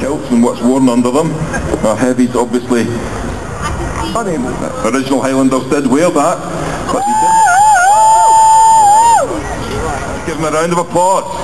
born under them. Our heavies obviously, I mean, original Highlanders did wear that, but didn't. Give them a round of applause.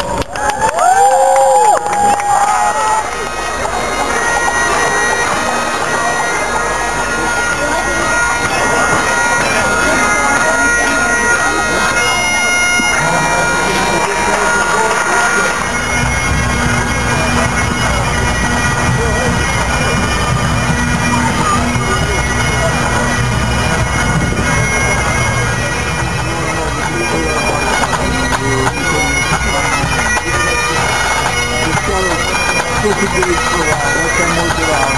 to do it for a while. Let them work it out.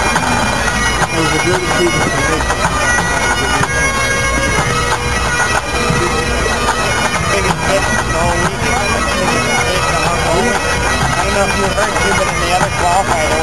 It was a good achievement to make. All weekend, I don't know if you heard too, but in the other qualifier,